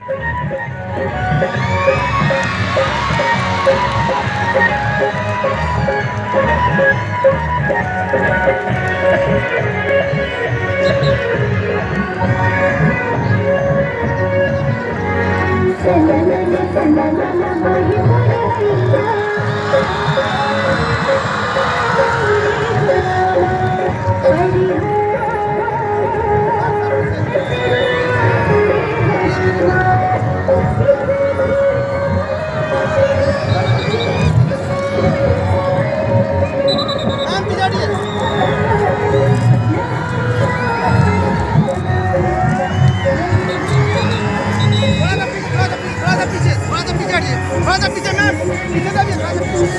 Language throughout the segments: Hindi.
Send them, send them, send them, थोड़ा सा पीछे हटिए थोड़ा सा पीछे मैम पीछे जाइए थोड़ा सा पीछे।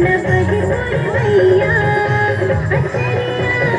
never बचरिया बचरिया